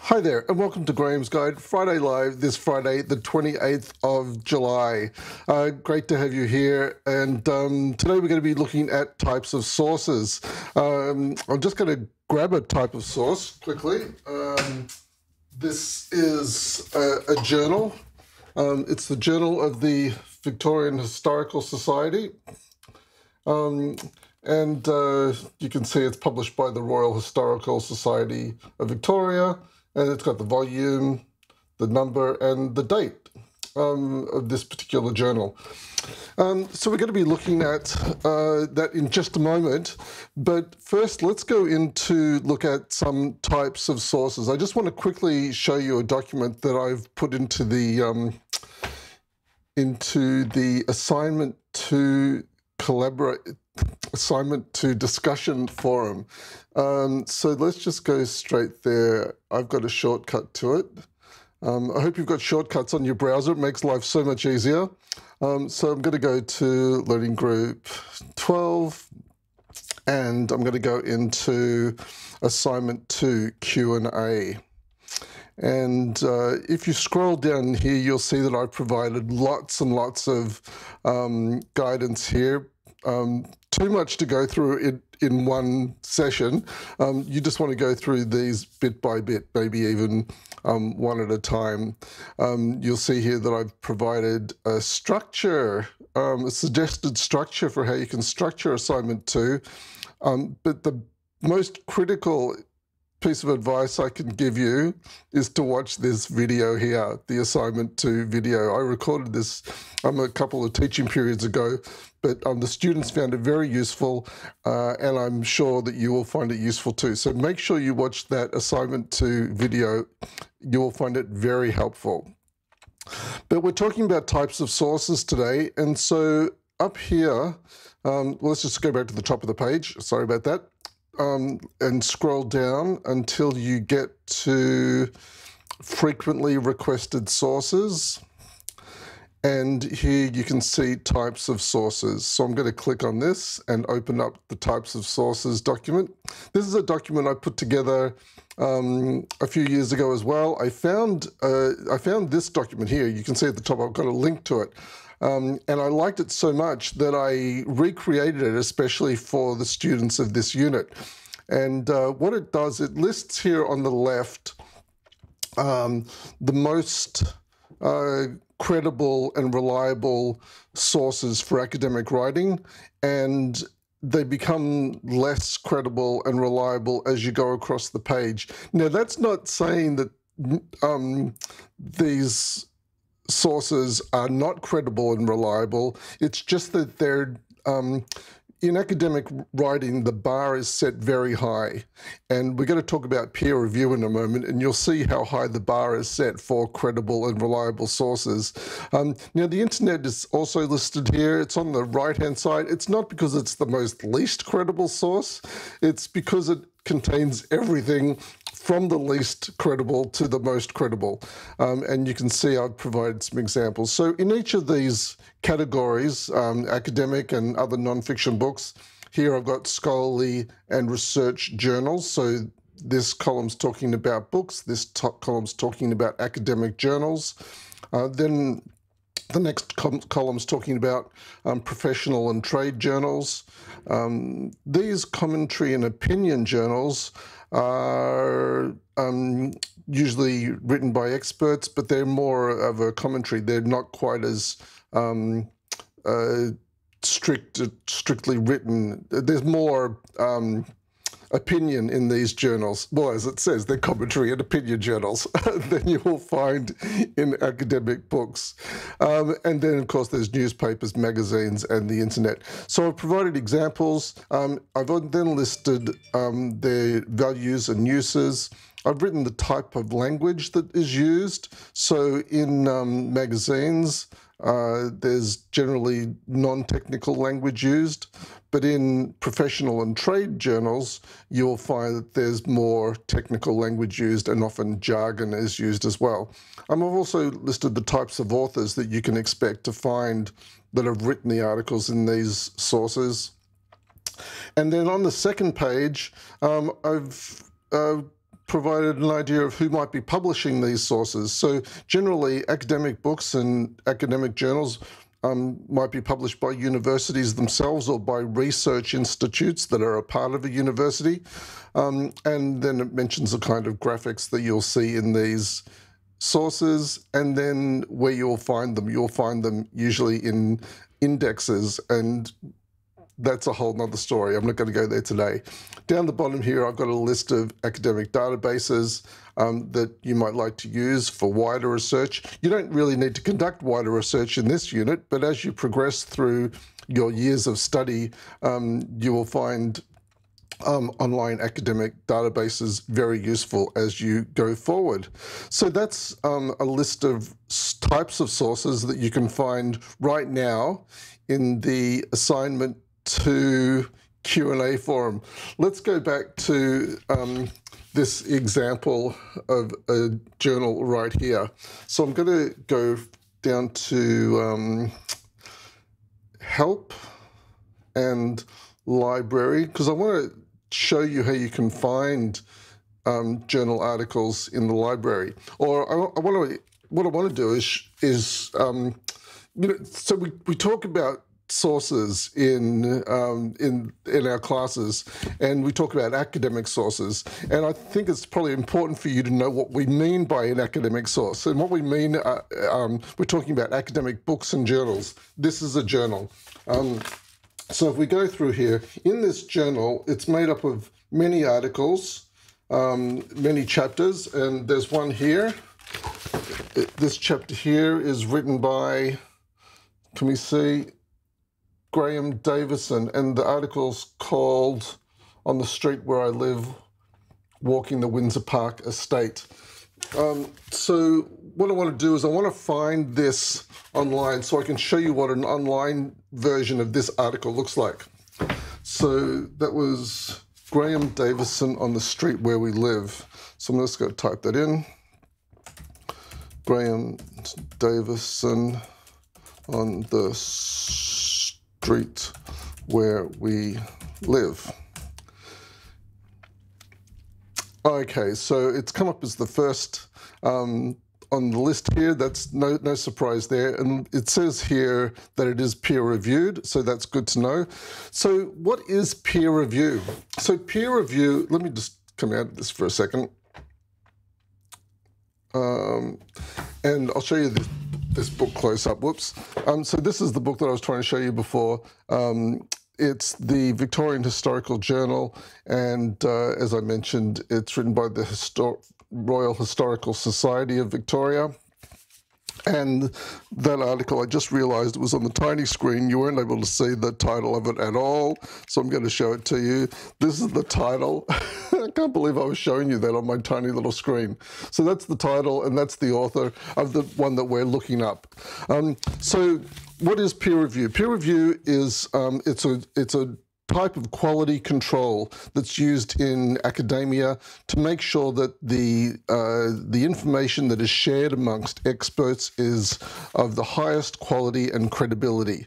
Hi there, and welcome to Graeme's Guide Friday Live this Friday, the 28th of July. Uh, great to have you here. And um, today we're going to be looking at types of sources. Um, I'm just going to grab a type of source quickly. Um, this is a, a journal. Um, it's the Journal of the Victorian Historical Society. And uh, you can see it's published by the Royal Historical Society of Victoria and it's got the volume, the number, and the date um, of this particular journal. Um, so we're going to be looking at uh, that in just a moment, but first let's go into look at some types of sources. I just want to quickly show you a document that I've put into the um, into the assignment to collaborate assignment to discussion forum. Um, so let's just go straight there. I've got a shortcut to it. Um, I hope you've got shortcuts on your browser. It makes life so much easier. Um, so I'm going to go to Learning Group 12, and I'm going to go into Assignment 2, Q&A. And uh, if you scroll down here, you'll see that I've provided lots and lots of um, guidance here um, too much to go through in, in one session. Um, you just want to go through these bit by bit, maybe even um, one at a time. Um, you'll see here that I've provided a structure, um, a suggested structure for how you can structure assignment two. Um, but the most critical piece of advice I can give you is to watch this video here, the assignment two video. I recorded this um, a couple of teaching periods ago, but um, the students found it very useful, uh, and I'm sure that you will find it useful too. So make sure you watch that assignment two video. You will find it very helpful. But we're talking about types of sources today, and so up here, um, let's just go back to the top of the page. Sorry about that um, and scroll down until you get to frequently requested sources. And here you can see types of sources. So I'm going to click on this and open up the types of sources document. This is a document I put together um, a few years ago as well. I found uh, I found this document here. You can see at the top I've got a link to it. Um, and I liked it so much that I recreated it especially for the students of this unit. And uh, what it does, it lists here on the left um, the most uh, credible and reliable sources for academic writing, and they become less credible and reliable as you go across the page. Now, that's not saying that um, these sources are not credible and reliable. It's just that they're um, in academic writing, the bar is set very high. And we're going to talk about peer review in a moment, and you'll see how high the bar is set for credible and reliable sources. Um, now, the internet is also listed here. It's on the right hand side. It's not because it's the most least credible source, it's because it contains everything from the least credible to the most credible. Um, and you can see I've provided some examples. So in each of these categories, um, academic and other nonfiction books, here I've got scholarly and research journals. So this column's talking about books, this top column's talking about academic journals. Uh, then the next column's talking about um, professional and trade journals. Um, these commentary and opinion journals are um, usually written by experts, but they're more of a commentary. They're not quite as um, uh, strict, strictly written. There's more um, opinion in these journals. Well, as it says, they're commentary and opinion journals than you will find in academic books. Um, and then, of course, there's newspapers, magazines, and the internet. So I've provided examples. Um, I've then listed um, their values and uses. I've written the type of language that is used. So in um, magazines, uh, there's generally non-technical language used, but in professional and trade journals, you'll find that there's more technical language used and often jargon is used as well. Um, I've also listed the types of authors that you can expect to find that have written the articles in these sources. And then on the second page, um, I've uh, provided an idea of who might be publishing these sources. So generally, academic books and academic journals um, might be published by universities themselves or by research institutes that are a part of a university. Um, and then it mentions the kind of graphics that you'll see in these sources and then where you'll find them. You'll find them usually in indexes and that's a whole nother story. I'm not going to go there today. Down the bottom here, I've got a list of academic databases um, that you might like to use for wider research. You don't really need to conduct wider research in this unit, but as you progress through your years of study, um, you will find um, online academic databases very useful as you go forward. So that's um, a list of types of sources that you can find right now in the assignment to Q&A forum. Let's go back to um, this example of a journal right here. So I'm going to go down to um, help and library because I want to show you how you can find um, journal articles in the library. Or I, I want to what I want to do is is um, you know so we, we talk about sources in um, in in our classes, and we talk about academic sources. And I think it's probably important for you to know what we mean by an academic source. And what we mean, uh, um, we're talking about academic books and journals. This is a journal. Um, so if we go through here, in this journal, it's made up of many articles, um, many chapters, and there's one here. This chapter here is written by, can we see, Graeme Davison, and the article's called On the Street Where I Live, Walking the Windsor Park Estate. Um, so what I want to do is I want to find this online so I can show you what an online version of this article looks like. So that was Graeme Davison on the street where we live. So I'm just going to type that in. Graeme Davison on the street where we live. Okay, so it's come up as the first um, on the list here. That's no, no surprise there. And it says here that it is peer reviewed, so that's good to know. So what is peer review? So peer review, let me just come out of this for a second. Um, and I'll show you this, this book close up. Whoops. Um, so this is the book that I was trying to show you before. Um, it's the Victorian Historical Journal, and uh, as I mentioned, it's written by the Histor Royal Historical Society of Victoria. And that article, I just realized it was on the tiny screen. You weren't able to see the title of it at all. So I'm going to show it to you. This is the title. I can't believe I was showing you that on my tiny little screen. So that's the title, and that's the author of the one that we're looking up. Um, so what is peer review? Peer review is um, it's a it's a type of quality control that's used in academia to make sure that the uh, the information that is shared amongst experts is of the highest quality and credibility.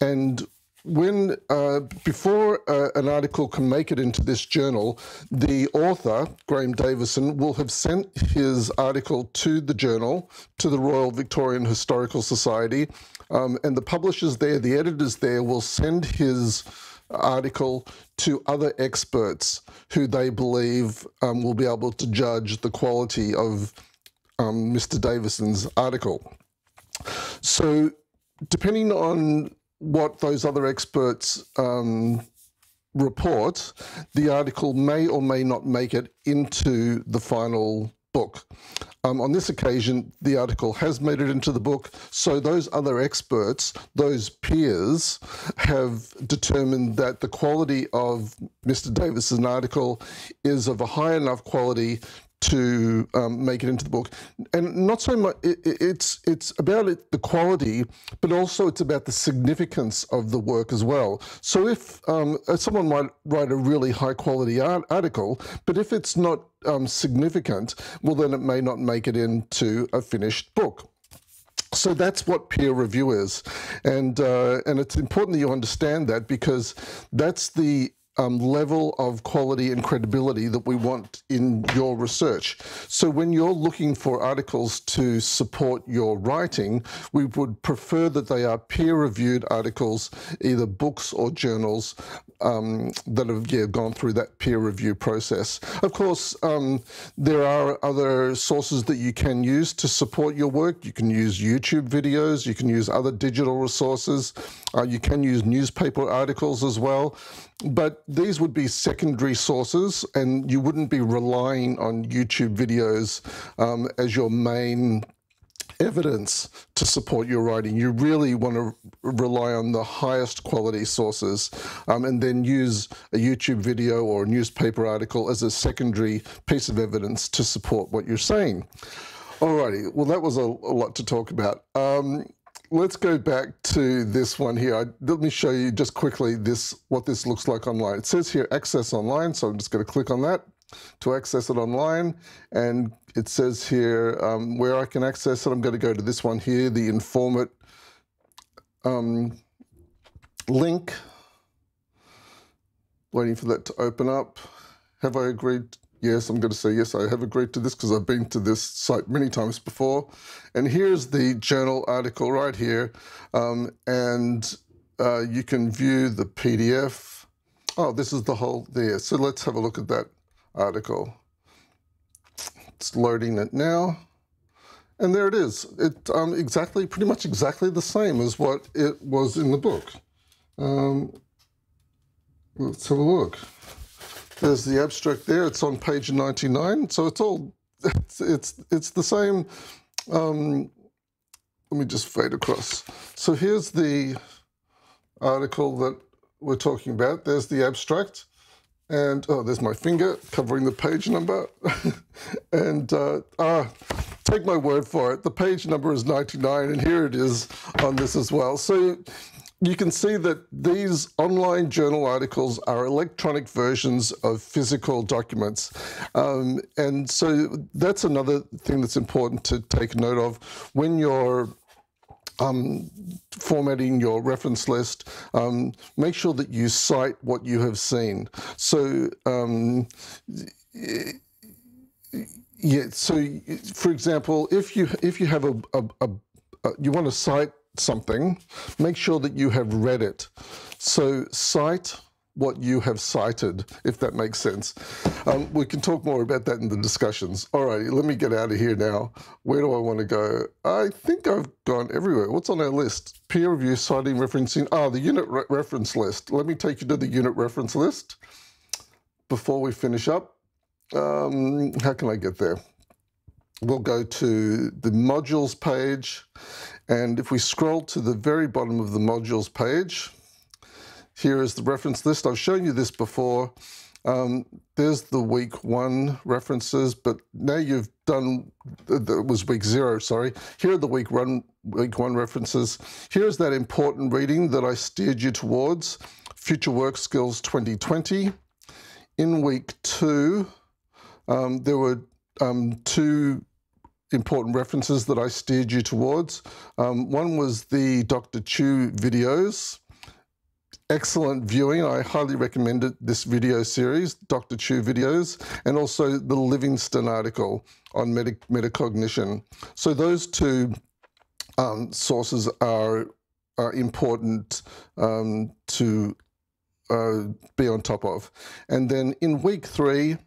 And when uh, before uh, an article can make it into this journal, the author Graeme Davison will have sent his article to the journal, to the Royal Victorian Historical Society, um, and the publishers there, the editors there, will send his article to other experts who they believe um, will be able to judge the quality of um, Mr. Davison's article. So, depending on what those other experts um, report, the article may or may not make it into the final book. Um, on this occasion, the article has made it into the book, so those other experts, those peers, have determined that the quality of Mr. Davis's article is of a high enough quality to um, make it into the book, and not so much. It, it's it's about it, the quality, but also it's about the significance of the work as well. So if um, uh, someone might write a really high quality art article, but if it's not um, significant, well then it may not make it into a finished book. So that's what peer review is, and uh, and it's important that you understand that because that's the um, level of quality and credibility that we want in your research. So when you're looking for articles to support your writing, we would prefer that they are peer-reviewed articles, either books or journals um, that have yeah, gone through that peer review process. Of course, um, there are other sources that you can use to support your work. You can use YouTube videos, you can use other digital resources, uh, you can use newspaper articles as well. But these would be secondary sources, and you wouldn't be relying on YouTube videos um, as your main evidence to support your writing. You really want to rely on the highest quality sources um, and then use a YouTube video or a newspaper article as a secondary piece of evidence to support what you're saying. Alrighty, well, that was a, a lot to talk about. Um, let's go back to this one here. I, let me show you just quickly this what this looks like online. It says here access online, so I'm just going to click on that to access it online. And it says here um, where I can access it. I'm going to go to this one here, the Informit um, link. Waiting for that to open up. Have I agreed? Yes, I'm going to say yes, I have agreed to this because I've been to this site many times before. And here's the journal article right here. Um, and uh, you can view the PDF. Oh, this is the whole there. So let's have a look at that article. It's loading it now. And there it is. It um, exactly, pretty much exactly the same as what it was in the book. Um, let's have a look. There's the abstract there. It's on page 99. So it's all, it's, it's, it's the same. Um, let me just fade across. So here's the article that we're talking about. There's the abstract. And oh, there's my finger covering the page number. and uh, ah, take my word for it, the page number is 99, and here it is on this as well. So you can see that these online journal articles are electronic versions of physical documents. Um, and so that's another thing that's important to take note of when you're um, formatting your reference list, um, make sure that you cite what you have seen. So, um, yeah. So, for example, if you if you have a, a, a, a you want to cite something, make sure that you have read it. So, cite what you have cited, if that makes sense. Um, we can talk more about that in the discussions. All righty, let me get out of here now. Where do I want to go? I think I've gone everywhere. What's on our list? Peer review, citing, referencing. Ah, the unit re reference list. Let me take you to the unit reference list before we finish up. Um, how can I get there? We'll go to the modules page. And if we scroll to the very bottom of the modules page, here is the reference list. I've shown you this before. Um, there's the week one references, but now you've done, it was week zero, sorry. Here are the week one, week one references. Here's that important reading that I steered you towards, Future Work Skills 2020. In week two, um, there were um, two important references that I steered you towards. Um, one was the Dr. Chu videos, excellent viewing. I highly recommend it, this video series, Dr. Chu videos, and also the Livingston article on meta metacognition. So those two um, sources are, are important um, to uh, be on top of. And then in week three,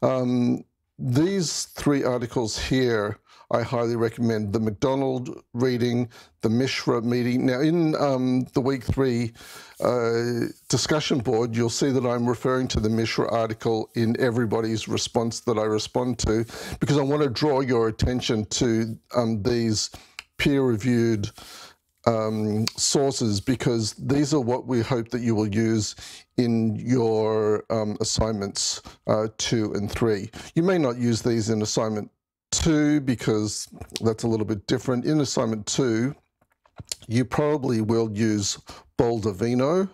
um, these three articles here I highly recommend the McDonald reading, the Mishra meeting. Now, in um, the week three uh, discussion board, you'll see that I'm referring to the Mishra article in everybody's response that I respond to, because I want to draw your attention to um, these peer-reviewed um, sources because these are what we hope that you will use in your um, assignments uh, two and three. You may not use these in assignment two, because that's a little bit different. In assignment two, you probably will use Baldovino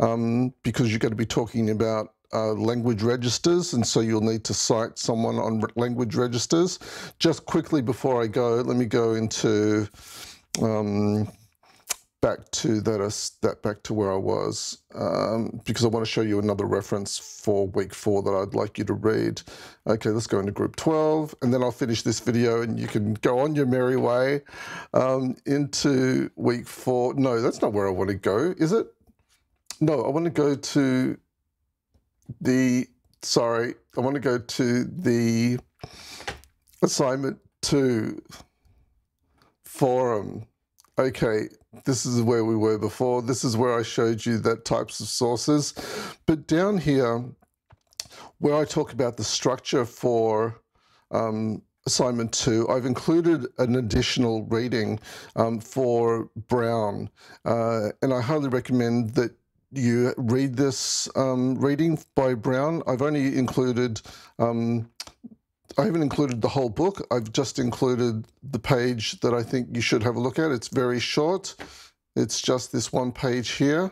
um, because you're going to be talking about uh, language registers, and so you'll need to cite someone on language registers. Just quickly before I go, let me go into um, back to that, uh, that back to where I was um, because I want to show you another reference for week four that I'd like you to read. Okay, let's go into group 12 and then I'll finish this video and you can go on your merry way um, into week four. No, that's not where I want to go, is it? No, I want to go to the, sorry, I want to go to the assignment two forum. Okay, this is where we were before. This is where I showed you that types of sources. But down here, where I talk about the structure for um, assignment two, I've included an additional reading um, for Brown. Uh, and I highly recommend that you read this um, reading by Brown. I've only included um, I haven't included the whole book. I've just included the page that I think you should have a look at. It's very short. It's just this one page here,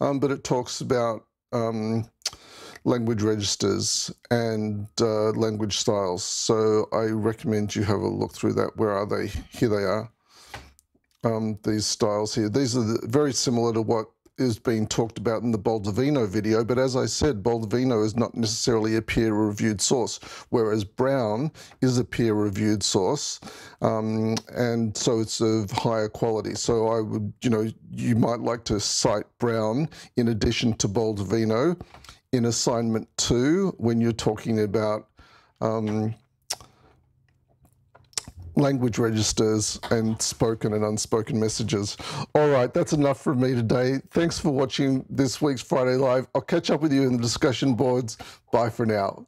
um, but it talks about um, language registers and uh, language styles. So I recommend you have a look through that. Where are they? Here they are. Um, these styles here. These are the, very similar to what is being talked about in the Baldovino video, but as I said, Baldovino is not necessarily a peer-reviewed source, whereas Brown is a peer-reviewed source, um, and so it's of higher quality. So I would, you know, you might like to cite Brown in addition to Baldovino in assignment two when you're talking about um, language registers and spoken and unspoken messages. All right, that's enough from me today. Thanks for watching this week's Friday Live. I'll catch up with you in the discussion boards. Bye for now.